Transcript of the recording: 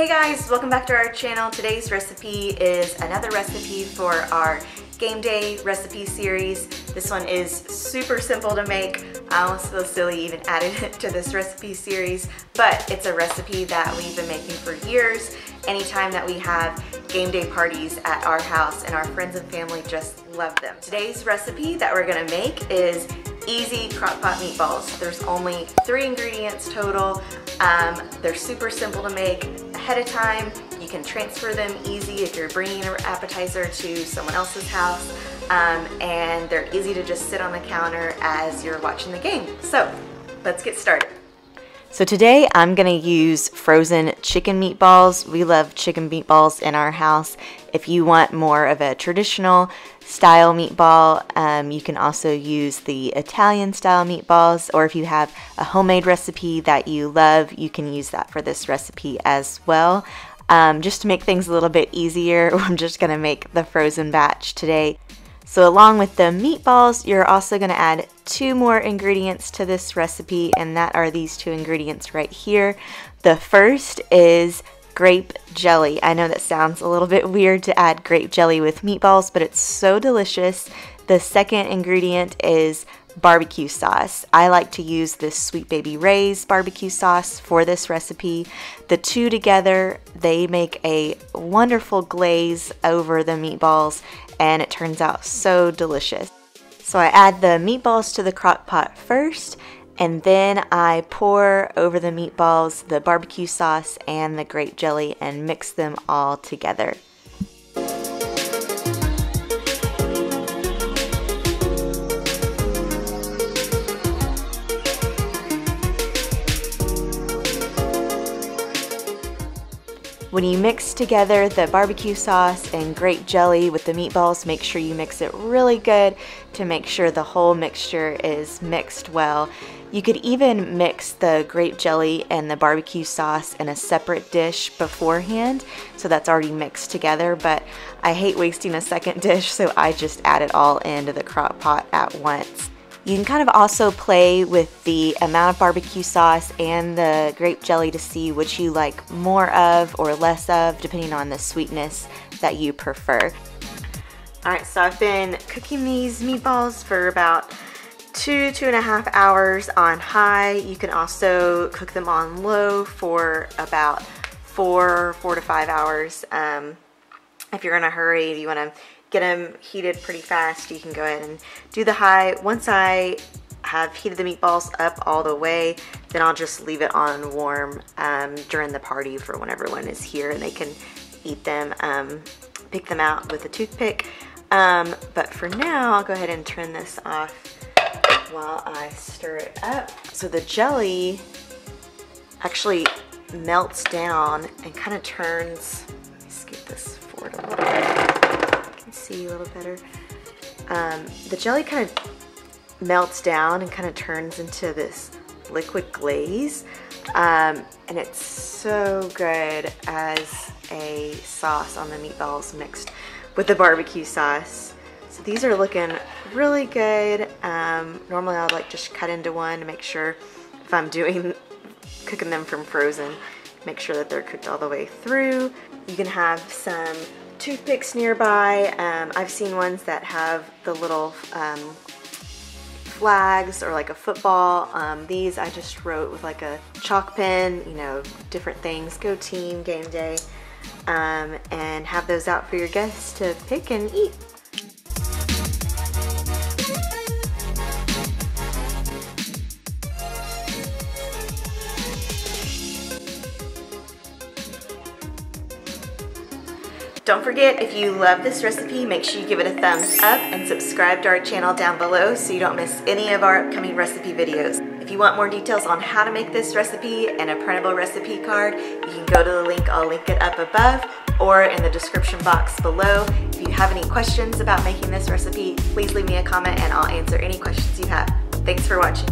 Hey guys, welcome back to our channel. Today's recipe is another recipe for our game day recipe series. This one is super simple to make. I almost feel silly even adding it to this recipe series, but it's a recipe that we've been making for years. Anytime that we have game day parties at our house and our friends and family just love them. Today's recipe that we're gonna make is easy crock pot meatballs. There's only three ingredients total. Um, they're super simple to make ahead of time. You can transfer them easy if you're bringing an appetizer to someone else's house. Um, and they're easy to just sit on the counter as you're watching the game. So let's get started. So today I'm gonna use frozen chicken meatballs. We love chicken meatballs in our house. If you want more of a traditional style meatball, um, you can also use the Italian style meatballs, or if you have a homemade recipe that you love, you can use that for this recipe as well. Um, just to make things a little bit easier, I'm just gonna make the frozen batch today. So along with the meatballs, you're also gonna add two more ingredients to this recipe, and that are these two ingredients right here. The first is grape jelly. I know that sounds a little bit weird to add grape jelly with meatballs, but it's so delicious. The second ingredient is barbecue sauce. I like to use this Sweet Baby Ray's barbecue sauce for this recipe. The two together, they make a wonderful glaze over the meatballs and it turns out so delicious. So I add the meatballs to the crock pot first and then I pour over the meatballs the barbecue sauce and the grape jelly and mix them all together. When you mix together the barbecue sauce and grape jelly with the meatballs, make sure you mix it really good to make sure the whole mixture is mixed well. You could even mix the grape jelly and the barbecue sauce in a separate dish beforehand, so that's already mixed together, but I hate wasting a second dish, so I just add it all into the crock pot at once. You can kind of also play with the amount of barbecue sauce and the grape jelly to see which you like more of or less of depending on the sweetness that you prefer. Alright, so I've been cooking these meatballs for about two, two and a half hours on high. You can also cook them on low for about four, four to five hours. Um, if you're in a hurry, if you want to get them heated pretty fast, you can go ahead and do the high. Once I have heated the meatballs up all the way, then I'll just leave it on warm um, during the party for when everyone is here and they can eat them, um, pick them out with a toothpick. Um, but for now, I'll go ahead and turn this off while I stir it up. So the jelly actually melts down and kind of turns, let me scoot this forward a little bit see a little better. Um, the jelly kind of melts down and kind of turns into this liquid glaze. Um, and it's so good as a sauce on the meatballs mixed with the barbecue sauce. So these are looking really good. Um, normally I would like just cut into one to make sure if I'm doing cooking them from frozen, make sure that they're cooked all the way through. You can have some toothpicks nearby. Um, I've seen ones that have the little um, flags or like a football. Um, these I just wrote with like a chalk pen, you know, different things. Go team, game day. Um, and have those out for your guests to pick and eat. Don't forget, if you love this recipe, make sure you give it a thumbs up and subscribe to our channel down below so you don't miss any of our upcoming recipe videos. If you want more details on how to make this recipe and a printable recipe card, you can go to the link, I'll link it up above or in the description box below. If you have any questions about making this recipe, please leave me a comment and I'll answer any questions you have. Thanks for watching.